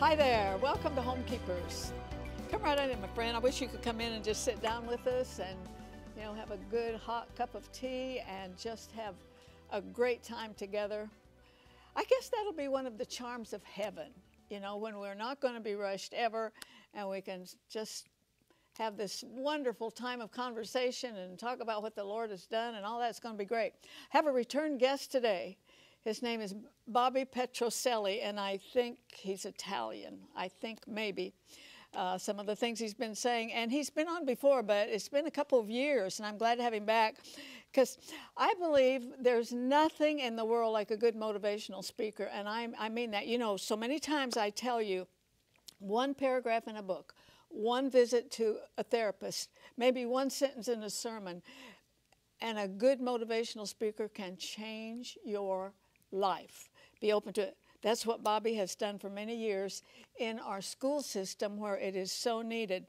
Hi there, welcome to Homekeepers. Come right in, my friend. I wish you could come in and just sit down with us and, you know, have a good hot cup of tea and just have a great time together. I guess that'll be one of the charms of heaven, you know, when we're not going to be rushed ever and we can just have this wonderful time of conversation and talk about what the Lord has done and all that's going to be great. Have a return guest today. His name is Bobby Petrocelli, and I think he's Italian. I think maybe. Uh, some of the things he's been saying, and he's been on before, but it's been a couple of years, and I'm glad to have him back because I believe there's nothing in the world like a good motivational speaker, and I, I mean that. You know, so many times I tell you one paragraph in a book, one visit to a therapist, maybe one sentence in a sermon, and a good motivational speaker can change your life. Be open to it. That's what Bobby has done for many years in our school system where it is so needed.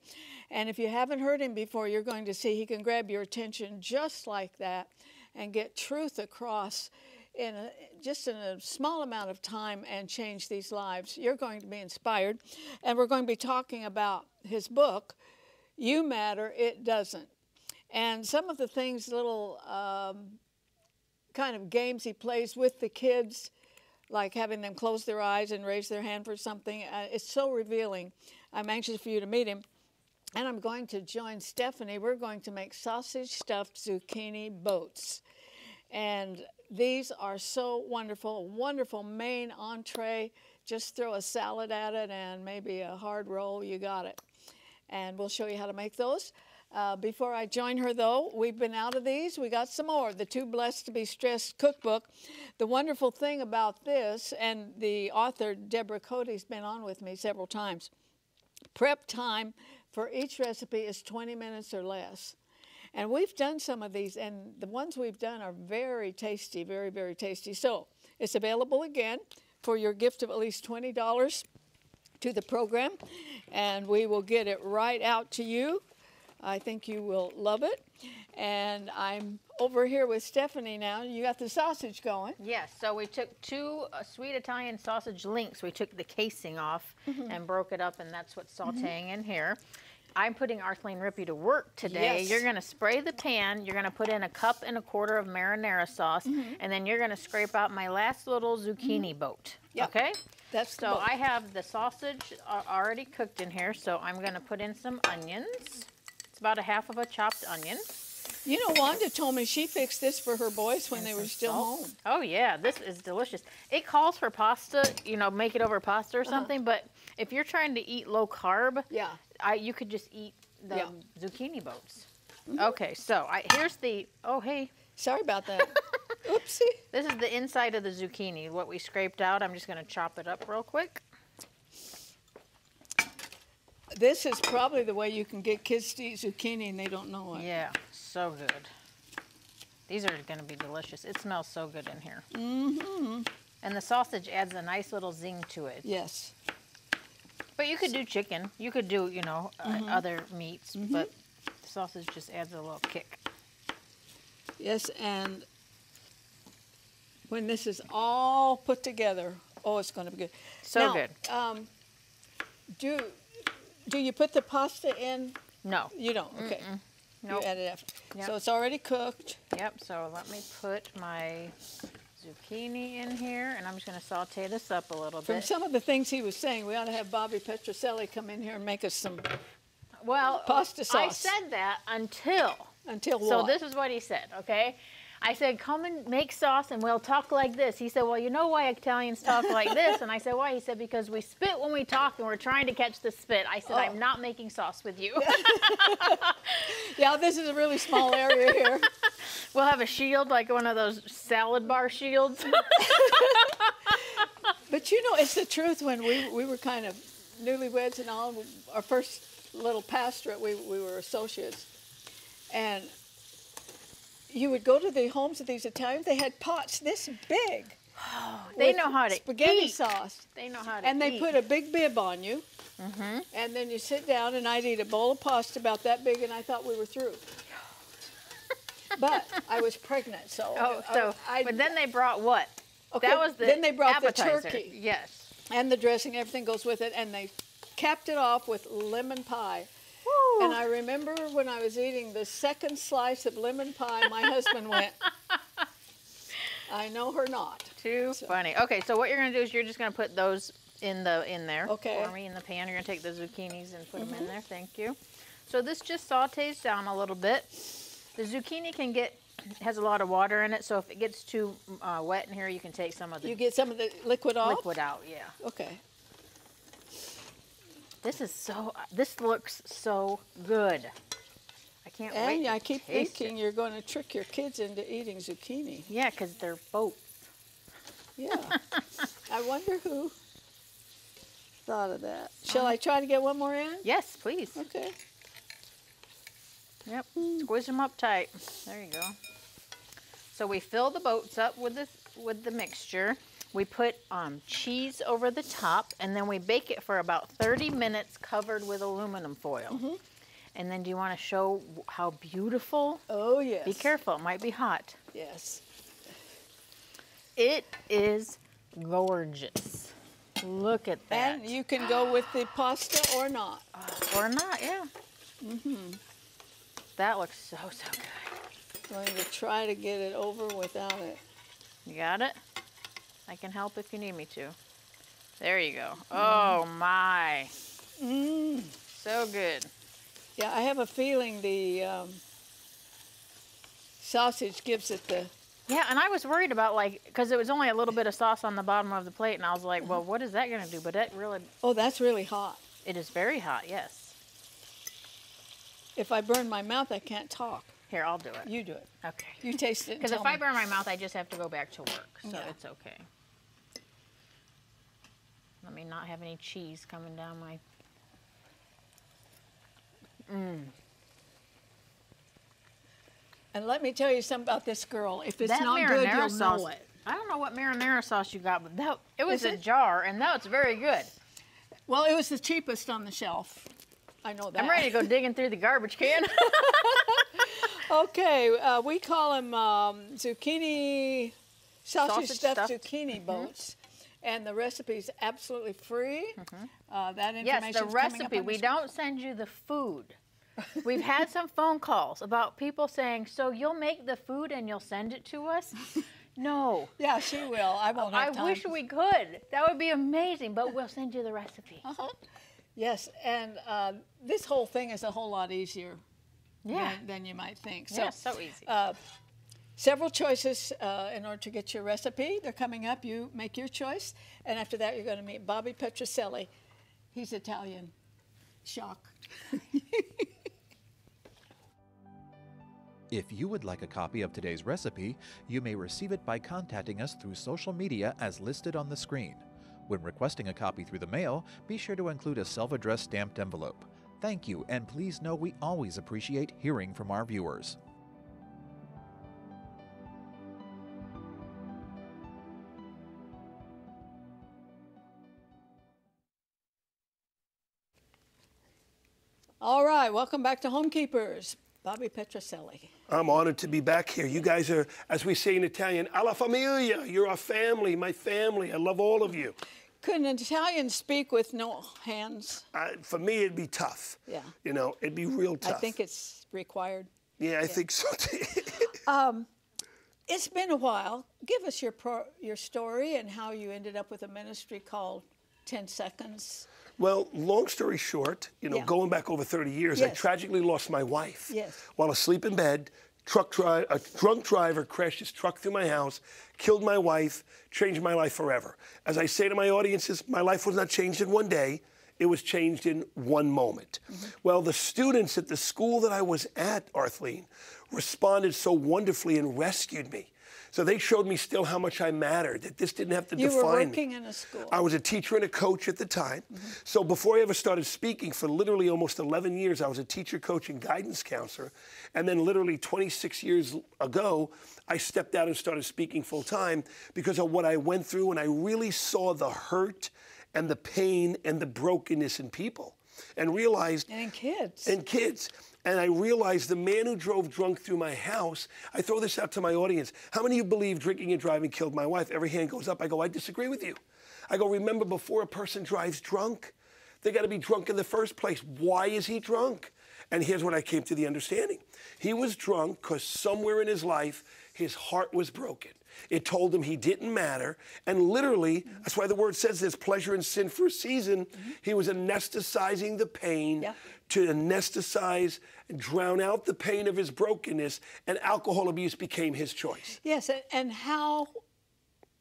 And if you haven't heard him before, you're going to see he can grab your attention just like that and get truth across in a, just in a small amount of time and change these lives. You're going to be inspired. And we're going to be talking about his book, You Matter, It Doesn't. And some of the things, little um, kind of games he plays with the kids, like having them close their eyes and raise their hand for something, uh, it's so revealing. I'm anxious for you to meet him. And I'm going to join Stephanie. We're going to make sausage stuffed zucchini boats. And these are so wonderful, wonderful main entree. Just throw a salad at it and maybe a hard roll, you got it. And we'll show you how to make those. Uh, before I join her, though, we've been out of these. We got some more. The Too Blessed to Be Stressed cookbook. The wonderful thing about this, and the author, Debora Coty's been on with me several times. Prep time for each recipe is 20 minutes or less. And we've done some of these, and the ones we've done are very tasty, very, very tasty. So it's available again for your gift of at least $20 to the program, and we will get it right out to you I think you will love it. And I'm over here with Stephanie now. You got the sausage going. Yes, so we took two uh, sweet Italian sausage links. We took the casing off mm -hmm. and broke it up, and that's what's mm-hmm. sauteing mm -hmm. in here. I'm putting Arthelene Rippy to work today. Yes. You're going to spray the pan. You're going to put in a cup and a quarter of marinara sauce, mm -hmm. and then you're going to scrape out my last little zucchini mm-hmm. boat. Yep. Okay? That's so I have the sausage already cooked in here, so I'm going to put in some onions about a half of a chopped onion. You know, Wanda told me she fixed this for her boys when and they were still salt. home. Oh, yeah, this is delicious. It calls for pasta, you know, make it over pasta or uh-huh. something, uh -huh. but if you're trying to eat low carb, yeah, I, you could just eat the yeah. zucchini boats. Mm -hmm. Okay, so I, here's the, oh, hey. Sorry about that. Oopsie. This is the inside of the zucchini, what we scraped out. I'm just going to chop it up real quick. This is probably the way you can get kids to eat zucchini and they don't know it. Yeah, so good. These are going to be delicious. It smells so good in here. Mm-hmm. And the sausage adds a nice little zing to it. Yes. But you could do chicken. You could do, you know, mm -hmm. other meats, mm -hmm. but the sausage just adds a little kick. Yes, and when this is all put together, oh, it's going to be good. So now, good. Um, do do you put the pasta in? No. You don't? Okay. Mm -mm. Nope. You add it after. Yep. So it's already cooked. Yep, so let me put my zucchini in here, and I'm just going to saute this up a little From bit. some of the things he was saying, we ought to have Bobby Petrocelli come in here and make us some well, pasta sauce. I said that until. Until what? So this is what he said, okay? I said, come and make sauce and we'll talk like this. He said, well, you know why Italians talk like this? And I said, why? He said, because we spit when we talk and we're trying to catch the spit. I said, oh. I'm not making sauce with you. yeah, this is a really small area here. We'll have a shield, like one of those salad bar shields. but you know, it's the truth when we, we were kind of newlyweds and all, our first little pastorate, we, we were associates. And you would go to the homes of these Italians, they had pots this big. Oh, they know how to spaghetti eat. sauce. They know how to eat. And they eat. put a big bib on you. Mm -hmm. And then you sit down, and I'd eat a bowl of pasta about that big, and I thought we were through. but I was pregnant, so. Oh, so. I, but then they brought what? Okay, that was the Then they brought appetizer. the turkey. Yes. And the dressing, everything goes with it. And they capped it off with lemon pie. And I remember when I was eating the second slice of lemon pie, my husband went, I know her not. Too so. funny. Okay, so what you're gonna do is you're just gonna put those in the in there okay. for me in the pan. You're gonna take the zucchinis and put mm -hmm. them in there. Thank you. So this just sautés down a little bit. The zucchini can get has a lot of water in it, so if it gets too uh, wet in here, you can take some of the you get some of the liquid off. Liquid out, yeah. Okay. This is so. This looks so good. I can't and wait. And I keep thinking it. you're going to trick your kids into eating zucchini. Yeah, because they're both. Yeah. I wonder who thought of that. Shall I uh-huh. try to get one more in? Yes, please. Okay. Yep. Squeeze them up tight. There you go. So we fill the boats up with the with the mixture. We put um, cheese over the top, and then we bake it for about 30 minutes covered with aluminum foil. Mm -hmm. And then do you want to show how beautiful? Oh, yes. Be careful, it might be hot. Yes. It is gorgeous. Look at that. And you can go with the pasta or not. Uh, or not, yeah. Mm-hmm. That looks so, so good. I'm going to try to get it over without it. You got it? I can help if you need me to. There you go. Mm. Oh, my. Mm. So good. Yeah, I have a feeling the um, sausage gives it the yeah, and I was worried about like because it was only a little bit of sauce on the bottom of the plate, and I was like, well, what is that going to do? But that really. Oh, that's really hot. It is very hot. Yes. If I burn my mouth, I can't talk. Here, I'll do it. You do it. Okay. You taste it. Because if me. I burn my mouth, I just have to go back to work, so yeah. it's okay. Let me not have any cheese coming down my. Mmm. And let me tell you something about this girl. If it's that not good, you'll sauce, know it. I don't know what marinara sauce you got, but that it was Is a it? jar, and that was very good. Well, it was the cheapest on the shelf. I know that. I'm ready to go digging through the garbage can. okay, uh, we call them um, zucchini, sausage, sausage stuffed, stuffed, zucchini mm -hmm. And the recipe is absolutely free. Mm -hmm. uh, that information. Yes, the recipe. We don't send you the food. We've had some phone calls about people saying, "So you'll make the food and you'll send it to us?" No. Yeah, she will. I won't I wish we could. That would be amazing, but we'll send you the recipe. Uh-huh. Yes, and uh, this whole thing is a whole lot easier yeah. than, than you might think. So, yeah, so easy. Several choices uh, in order to get your recipe. They're coming up. You make your choice. And after that, you're going to meet Bobby Petrocelli. He's Italian. Shock. If you would like a copy of today's recipe, you may receive it by contacting us through social media as listed on the screen. When requesting a copy through the mail, be sure to include a self-addressed stamped envelope. Thank you, and please know we always appreciate hearing from our viewers. All right, welcome back to Homekeepers. Bobby Petrocelli. I'm honored to be back here. You guys are, as we say in Italian, alla famiglia. You're our family, my family. I love all of you. Could an Italian speak with no hands? Uh, for me, it'd be tough. Yeah. You know, it'd be real tough. I think it's required. Yeah, I yeah. think so um, it's been a while. Give us your pro, your story and how you ended up with a ministry called 10 Seconds. Well, long story short, you know, yeah. going back over 30 years, yes. I tragically lost my wife. Yes. While asleep in bed, truck dri- a drunk driver crashed his truck through my house, killed my wife, changed my life forever. As I say to my audiences, my life was not changed in one day. It was changed in one moment. Mm-hmm. Well, the students at the school that I was at, Arthelene, responded so wonderfully and rescued me. So they showed me still how much I mattered, that this didn't have to you define me. You were working me. in a school. I was a teacher and a coach at the time. Mm-hmm. So before I ever started speaking, for literally almost 11 years, I was a teacher, coach, and guidance counselor. And then literally 26 years ago, I stepped out and started speaking full time because of what I went through, and I really saw the hurt and the pain and the brokenness in people. and realized. And in kids. And kids. And I realized the man who drove drunk through my house, I throw this out to my audience. How many of you believe drinking and driving killed my wife? Every hand goes up. I go, I disagree with you. I go, remember, before a person drives drunk, they got to be drunk in the first place. Why is he drunk? And here's what I came to the understanding he was drunk because somewhere in his life, his heart was broken. It told him he didn't matter. And literally, that's why the word says there's pleasure and sin for a season. Mm-hmm. He was anesthetizing the pain yeah. to anesthetize and drown out the pain of his brokenness, and alcohol abuse became his choice. Yes, and how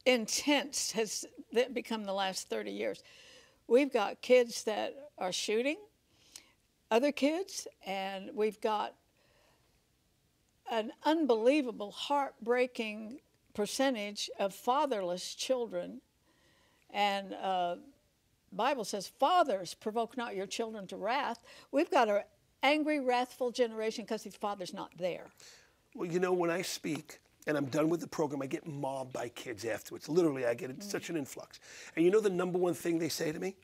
intense has that become the last 30 years? We've got kids that are shooting other kids, and we've got an unbelievable, heartbreaking percentage of fatherless children. And uh, Bible says, "Fathers, provoke not your children to wrath." We've got an angry, wrathful generation because the father's not there. Well, you know, when I speak and I'm done with the program, I get mobbed by kids afterwards. Literally, I get mm. such an influx. And you know the number one thing they say to me?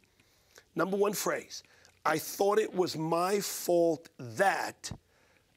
Number one phrase. I thought it was my fault that,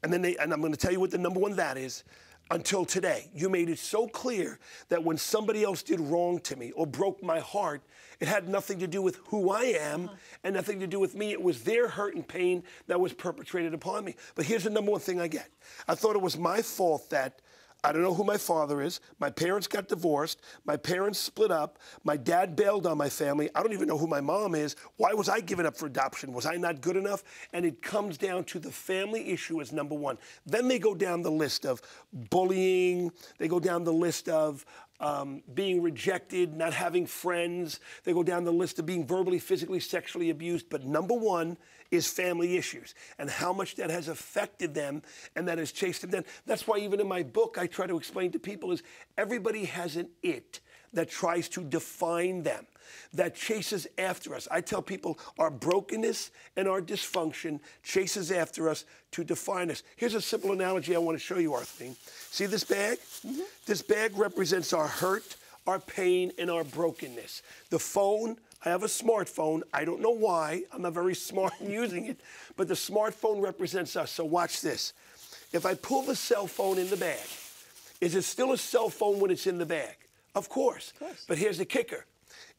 and then they, and I'm going to tell you what the number one that is until today. You made it so clear that when somebody else did wrong to me or broke my heart, it had nothing to do with who I am uh-huh. and nothing to do with me. It was their hurt and pain that was perpetrated upon me. But here's the number one thing I get I thought it was my fault that I don't know who my father is. My parents got divorced. My parents split up. My dad bailed on my family. I don't even know who my mom is. Why was I given up for adoption? Was I not good enough? And it comes down to the family issue as number one. Then they go down the list of bullying. They go down the list of um, being rejected, not having friends. They go down the list of being verbally, physically, sexually abused. But number one is family issues and how much that has affected them and that has chased them down. That's why even in my book, I try to explain to people is everybody has an it that tries to define them, that chases after us. I tell people our brokenness and our dysfunction chases after us to define us. Here's a simple analogy I want to show you, Arthur. See this bag? Mm-hmm. This bag represents our hurt, our pain, and our brokenness. The phone I have a smartphone. I don't know why. I'm not very smart in using it, but the smartphone represents us. So watch this. If I pull the cell phone in the bag, is it still a cell phone when it's in the bag? Of course. Of course. But here's the kicker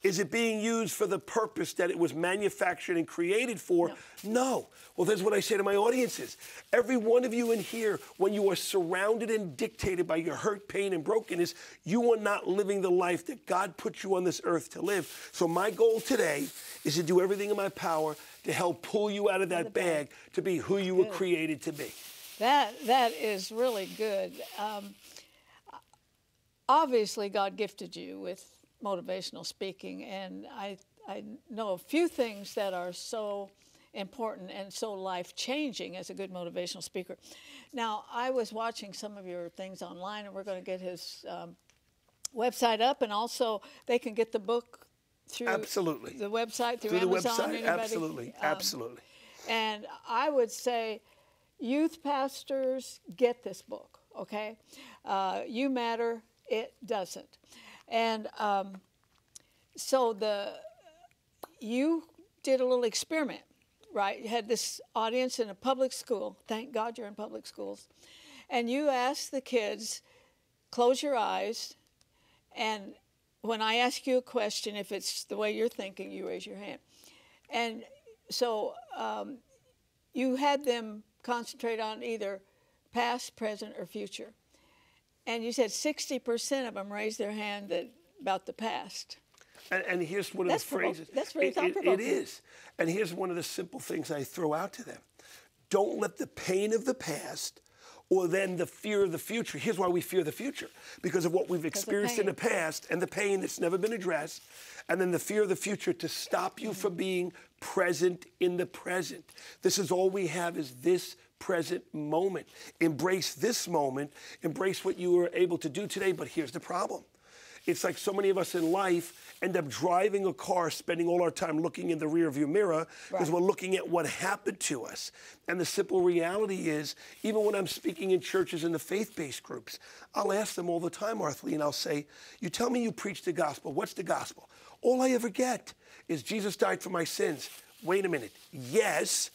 is it being used for the purpose that it was manufactured and created for? No. no. Well, that's what I say to my audiences. Every one of you in here, when you are surrounded and dictated by your hurt, pain, and brokenness, you are not living the life that God put you on this earth to live. So, my goal today is to do everything in my power to help pull you out of that bag, to be who you good. were created to be. That, that is really good. Um, obviously, God gifted you with motivational speaking, and I, I know a few things that are so important and so life changing as a good motivational speaker. Now, I was watching some of your things online, and we're going to get his um, website up, and also they can get the book through absolutely the website through, through Amazon. The website, absolutely, um, absolutely. And I would say, youth pastors, get this book. Okay, uh, you matter. It doesn't. And um, so the you did a little experiment, right? You had this audience in a public school. Thank God you're in public schools. And you asked the kids, close your eyes, and when I ask you a question, if it's the way you're thinking, you raise your hand. And so um, you had them concentrate on either past, present, or future. And you said 60% of them raised their hand that, about the past. And, and here's one of that's the phrases. That's very thought provoking. It, it is. And here's one of the simple things I throw out to them. Don't let the pain of the past or then the fear of the future. Here's why we fear the future because of what we've experienced in the past and the pain that's never been addressed, and then the fear of the future to stop you mm-hmm. from being present in the present. This is all we have is this present moment. Embrace this moment, embrace what you were able to do today, but here's the problem. It's like so many of us in life end up driving a car, spending all our time looking in the rearview mirror because right. we're looking at what happened to us. And the simple reality is, even when I'm speaking in churches and the faith-based groups, I'll ask them all the time, Arthur and I'll say, "You tell me you preach the gospel. What's the gospel?" All I ever get is Jesus died for my sins. wait a minute. Yes,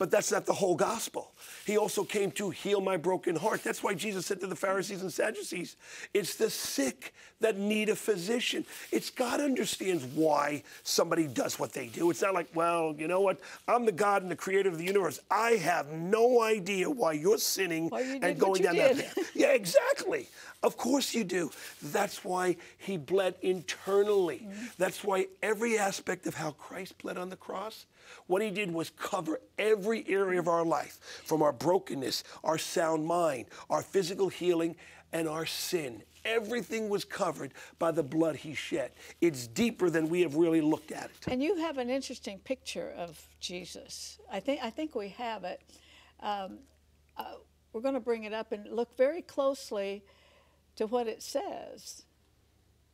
but that's not the whole gospel. He also came to heal my broken heart. That's why Jesus said to the Pharisees and Sadducees, it's the sick that need a physician. It's God understands why somebody does what they do. It's not like, well, you know what? I'm the God and the creator of the universe. I have no idea why you're sinning Why you and going down did. that path. Yeah, exactly. Of course you do. That's why he bled internally. Mm-hmm. That's why every aspect of how Christ bled on the cross, what he did was cover every area of our life from our brokenness, our sound mind, our physical healing, and our sin. Everything was covered by the blood he shed. It's deeper than we have really looked at it. And you have an interesting picture of Jesus. I think I think we have it. Um, uh, we're going to bring it up and look very closely to what it says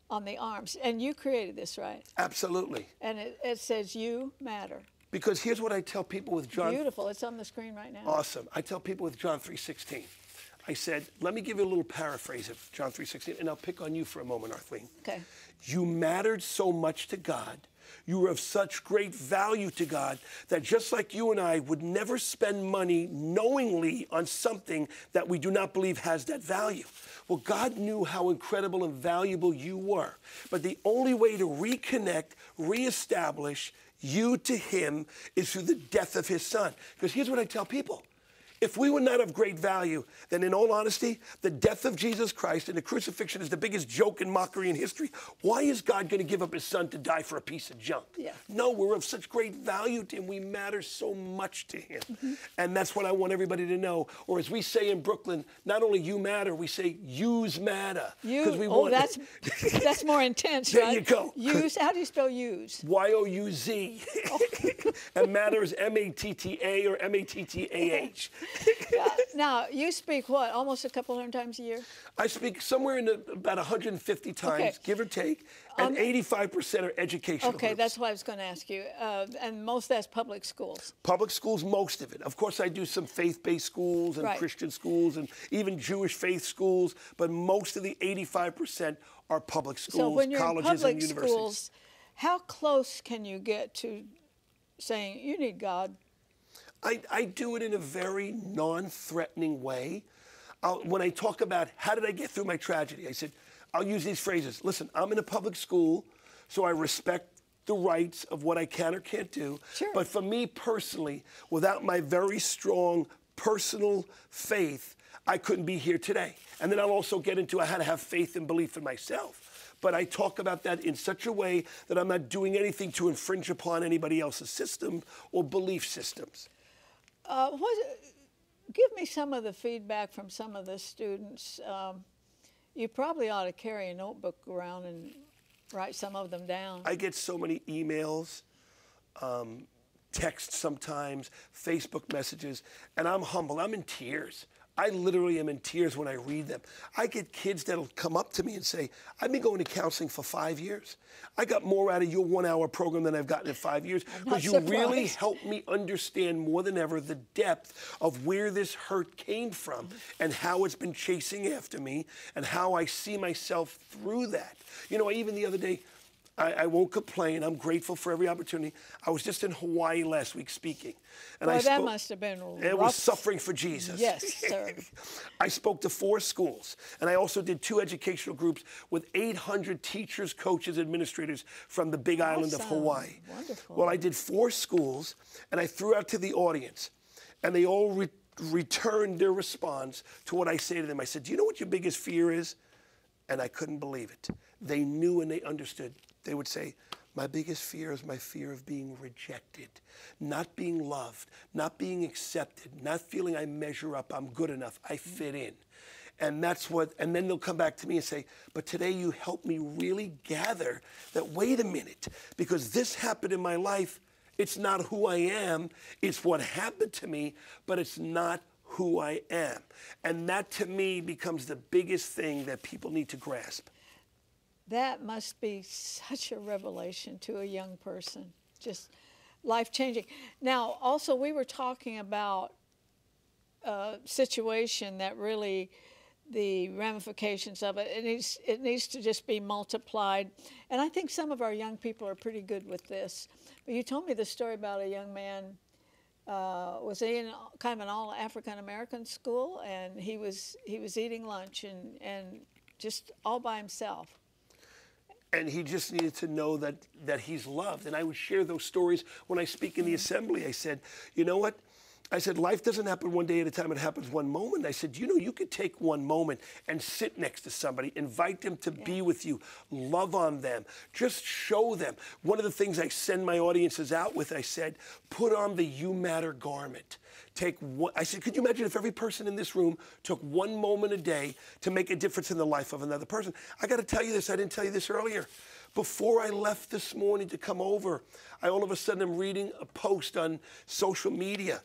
on the arms. And you created this, right? Absolutely. And it, it says, "You matter." Because here's what I tell people with John Beautiful. It's on the screen right now. Awesome. I tell people with John 3:16. I said, let me give you a little paraphrase of John 3:16 and I'll pick on you for a moment, Arthelene. Okay. You mattered so much to God. You were of such great value to God that just like you and I would never spend money knowingly on something that we do not believe has that value. Well, God knew how incredible and valuable you were. But the only way to reconnect, reestablish you to Him is through the death of His Son. Because here's what I tell people. If we were not of great value, then in all honesty, the death of Jesus Christ and the crucifixion is the biggest joke and mockery in history. Why is God going to give up his son to die for a piece of junk? Yeah. No, we're of such great value to him. We matter so much to him. Mm-hmm. And that's what I want everybody to know. Or as we say in Brooklyn, not only you matter, we say use matter. You. we oh, want that's that's more intense, There right? you go. Use. How do you spell use? Y O U Z. Oh. and matter is M A T T A or M A T T A H. Uh, now you speak what? Almost a couple hundred times a year. I speak somewhere in the, about 150 times, Okay. give or take, and Um, 85% are educational. Okay, groups. that's what I was going to ask you. Uh, and most that's public schools. Public schools, most of it. Of course, I do some faith based schools and Right. Christian schools and even Jewish faith schools, but most of the 85% are public schools, So when you're in colleges, public and universities. schools, how close can you get to saying you need God? I, I do it in a very non threatening way. I'll, when I talk about how did I get through my tragedy, I said, I'll use these phrases. Listen, I'm in a public school, so I respect the rights of what I can or can't do. Sure. But for me personally, without my very strong personal faith, I couldn't be here today. And then I'll also get into how to have faith and belief in myself. But I talk about that in such a way that I'm not doing anything to infringe upon anybody else's system or belief systems. Uh, what, give me some of the feedback from some of the students. Um, you probably ought to carry a notebook around and write some of them down. I get so many emails, um, texts sometimes, Facebook messages, and I'm humble. I'm in tears. I literally am in tears when I read them. I get kids that'll come up to me and say, I've been going to counseling for five years. I got more out of your one hour program than I've gotten in five years because you really surprised. helped me understand more than ever the depth of where this hurt came from and how it's been chasing after me and how I see myself through that. You know, even the other day, I, I won't complain. I'm grateful for every opportunity. I was just in Hawaii last week speaking. And Boy, I that spoke- must have been It rough. was suffering for Jesus. Yes, sir. I spoke to four schools, and I also did two educational groups with 800 teachers, coaches, administrators from the big island of Hawaii. Wonderful. Well, I did four schools, and I threw out to the audience, and they all re- returned their response to what I say to them. I said, Do you know what your biggest fear is? And I couldn't believe it. They knew and they understood. They would say, My biggest fear is my fear of being rejected, not being loved, not being accepted, not feeling I measure up, I'm good enough, I mm. fit in. And that's what, and then they'll come back to me and say, But today you helped me really gather that, wait a minute, because this happened in my life. It's not who I am, it's what happened to me, but it's not who I am. And that to me becomes the biggest thing that people need to grasp. That must be such a revelation to a young person, just life changing. Now, also, we were talking about a situation that really the ramifications of it. It needs it needs to just be multiplied. And I think some of our young people are pretty good with this. But you told me the story about a young man. Uh, was in kind of an all African American school, and he was he was eating lunch and and just all by himself. And he just needed to know that that he's loved. And I would share those stories when I speak in the assembly. I said, you know what? I said, life doesn't happen one day at a time, it happens one moment. I said, you know, you could take one moment and sit next to somebody, invite them to yeah. be with you, love on them, just show them. One of the things I send my audiences out with, I said, put on the You Matter garment. Take one, I said, could you imagine if every person in this room took one moment a day to make a difference in the life of another person? I got to tell you this, I didn't tell you this earlier. Before I left this morning to come over, I all of a sudden am reading a post on social media.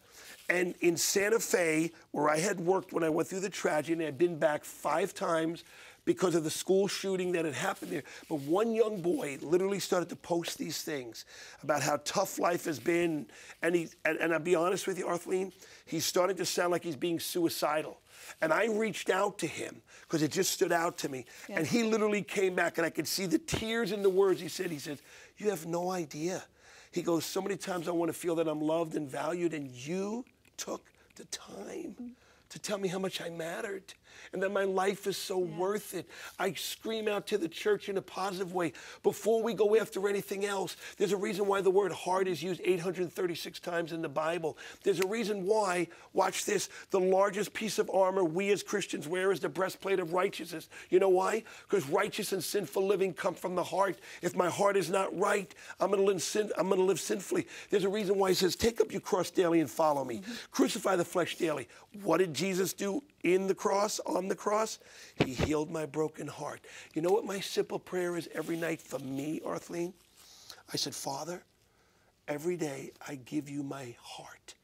And in Santa Fe, where I had worked when I went through the tragedy, I'd been back five times because of the school shooting that had happened there. But one young boy literally started to post these things about how tough life has been. And, he, and, and I'll be honest with you, Arthelene, he's starting to sound like he's being suicidal. And I reached out to him because it just stood out to me. Yeah. And he literally came back, and I could see the tears in the words he said. He said, You have no idea. He goes, So many times I want to feel that I'm loved and valued, and you took the time to tell me how much I mattered and that my life is so yeah. worth it. I scream out to the church in a positive way before we go after anything else. There's a reason why the word heart is used 836 times in the Bible. There's a reason why, watch this, the largest piece of armor we as Christians wear is the breastplate of righteousness. You know why? Because righteous and sinful living come from the heart. If my heart is not right, I'm going to live, sin- I'm gonna live sinfully. There's a reason why he says, Take up your cross daily and follow me. Mm-hmm. Crucify the flesh daily. What did Jesus do in the cross, on the cross, he healed my broken heart. You know what my simple prayer is every night for me, Arthelene? I said, Father, every day I give you my heart.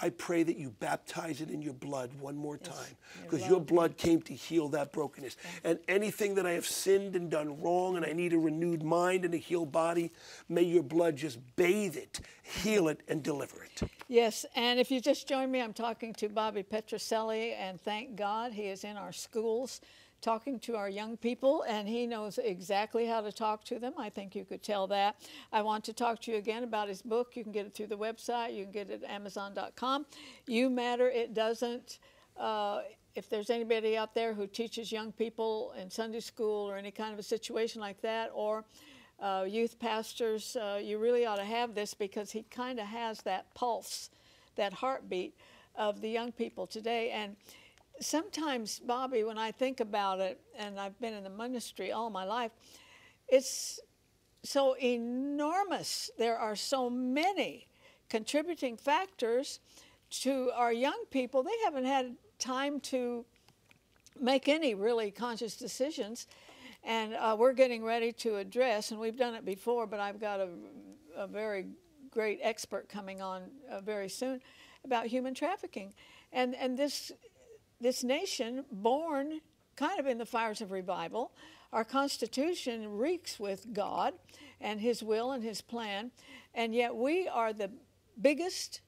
I pray that you baptize it in your blood one more time because your blood came to heal that brokenness. And anything that I have sinned and done wrong and I need a renewed mind and a healed body, may your blood just bathe it, heal it, and deliver it. Yes, and if you just join me, I'm talking to Bobby Petrocelli, and thank God he is in our schools talking to our young people, and he knows exactly how to talk to them. I think you could tell that. I want to talk to you again about his book. You can get it through the website, you can get it at Amazon.com. You Matter, it doesn't. Uh, if there's anybody out there who teaches young people in Sunday school or any kind of a situation like that, or uh, youth pastors, uh, you really ought to have this because he kind of has that pulse, that heartbeat of the young people today. And sometimes, Bobby, when I think about it, and I've been in the ministry all my life, it's so enormous. There are so many contributing factors to our young people. They haven't had time to make any really conscious decisions. And uh, we're getting ready to address, and we've done it before, but I've got a, a very great expert coming on uh, very soon about human trafficking. And, and this this nation, born kind of in the fires of revival, our Constitution reeks with God and His will and His plan, and yet we are the biggest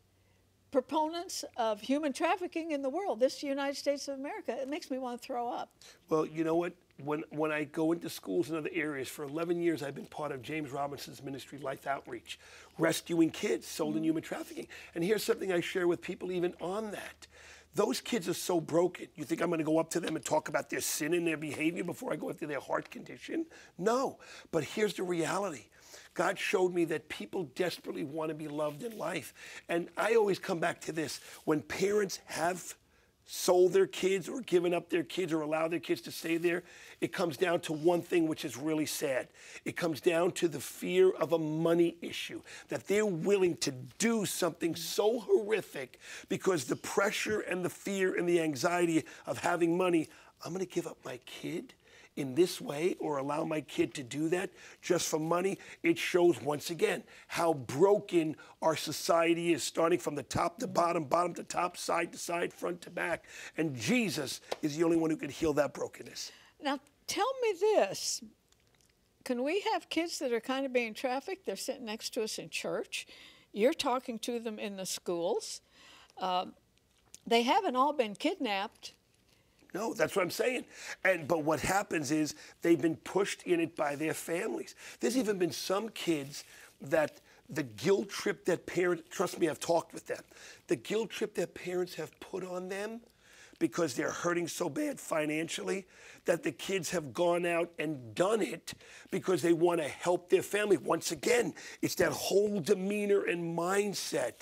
proponents of human trafficking in the world. This United States of America, it makes me want to throw up. Well, you know what? When, when I go into schools in other areas, for 11 years I've been part of James Robison's ministry, Life Outreach, rescuing kids sold mm-hmm. in human trafficking. And here's something I share with people even on that. Those kids are so broken. You think I'm going to go up to them and talk about their sin and their behavior before I go into their heart condition? No. But here's the reality. God showed me that people desperately want to be loved in life. And I always come back to this. When parents have sold their kids or given up their kids or allowed their kids to stay there, it comes down to one thing which is really sad. It comes down to the fear of a money issue, that they're willing to do something so horrific because the pressure and the fear and the anxiety of having money, I'm going to give up my kid in this way or allow my kid to do that just for money, it shows once again how broken our society is, starting from the top to bottom, bottom to top, side to side, front to back. And Jesus is the only one who can heal that brokenness. Now, tell me this. Can we have kids that are kind of being trafficked? They're sitting next to us in church. You're talking to them in the schools. Uh, they haven't all been kidnapped No, that's what I'm saying. And but what happens is they've been pushed in it by their families. There's even been some kids that the guilt trip that parents trust me, I've talked with them. The guilt trip that parents have put on them because they're hurting so bad financially that the kids have gone out and done it because they want to help their family. Once again, it's that whole demeanor and mindset.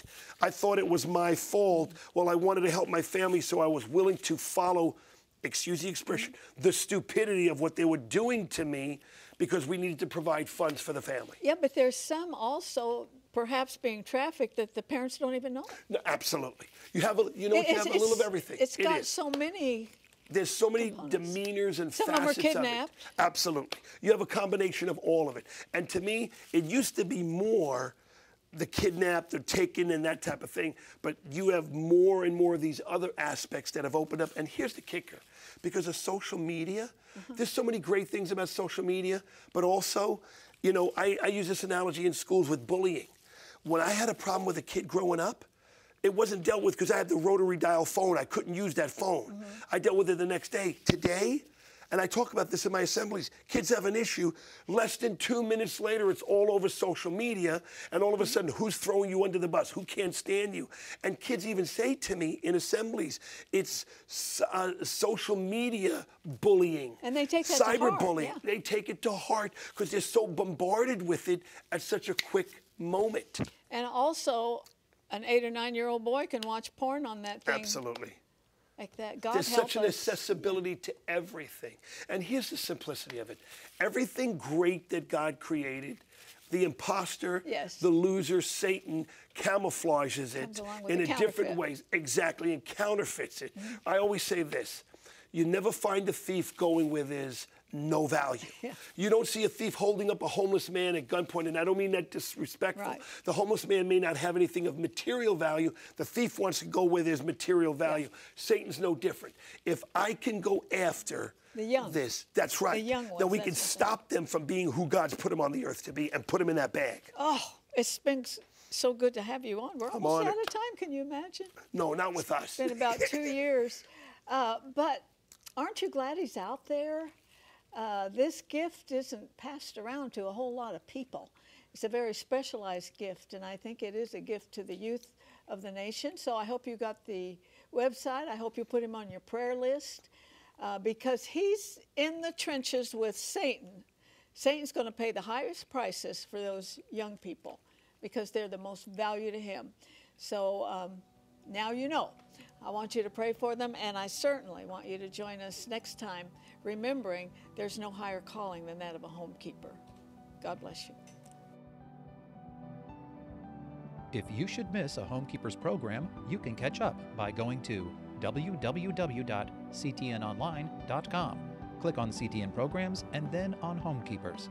I thought it was my fault. Well, I wanted to help my family, so I was willing to follow, excuse the expression, the stupidity of what they were doing to me because we needed to provide funds for the family. Yeah, but there's some also perhaps being trafficked that the parents don't even know. No, absolutely. You have a, you know, you have a little of everything. It's got it so many. There's so many components. demeanors and Some facets of them are kidnapped. Of it. Absolutely. You have a combination of all of it. And to me, it used to be more the kidnapped or taken and that type of thing, but you have more and more of these other aspects that have opened up. And here's the kicker because of social media, mm-hmm. there's so many great things about social media, but also, you know, I, I use this analogy in schools with bullying. When I had a problem with a kid growing up, it wasn't dealt with because I had the rotary dial phone. I couldn't use that phone. Mm-hmm. I dealt with it the next day. Today, and I talk about this in my assemblies. Kids have an issue. Less than two minutes later, it's all over social media. And all of a sudden, who's throwing you under the bus? Who can't stand you? And kids even say to me in assemblies, it's uh, social media bullying. And they take that Cyberbullying. Yeah. They take it to heart because they're so bombarded with it at such a quick moment. And also, an eight or nine year old boy can watch porn on that thing. Absolutely like that. God There's such an us. accessibility to everything. And here's the simplicity of it everything great that God created, the imposter, yes. the loser, Satan, camouflages it in a different ways. Exactly, and counterfeits it. Mm-hmm. I always say this you never find a thief going where there's no value. Yeah. You don't see a thief holding up a homeless man at gunpoint, and I don't mean that disrespectful. Right. The homeless man may not have anything of material value. The thief wants to go where there's material value. Yeah. Satan's no different. If I can go after the young. this, that's right. The young ones, then we can stop them from being who God's put them on the earth to be and put them in that bag. Oh, it's been so good to have you on. We're I'm almost out of time. Can you imagine? No, not with us. It's been about two years. Uh, but aren't you glad he's out there? Uh, this gift isn't passed around to a whole lot of people. It's a very specialized gift, and I think it is a gift to the youth of the nation. So I hope you got the website. I hope you put him on your prayer list uh, because he's in the trenches with Satan. Satan's going to pay the highest prices for those young people because they're the most value to him. So um, now you know. I want you to pray for them, and I certainly want you to join us next time, remembering there's no higher calling than that of a homekeeper. God bless you. If you should miss a Homekeepers program, you can catch up by going to www.ctnonline.com. Click on CTN Programs and then on Homekeepers.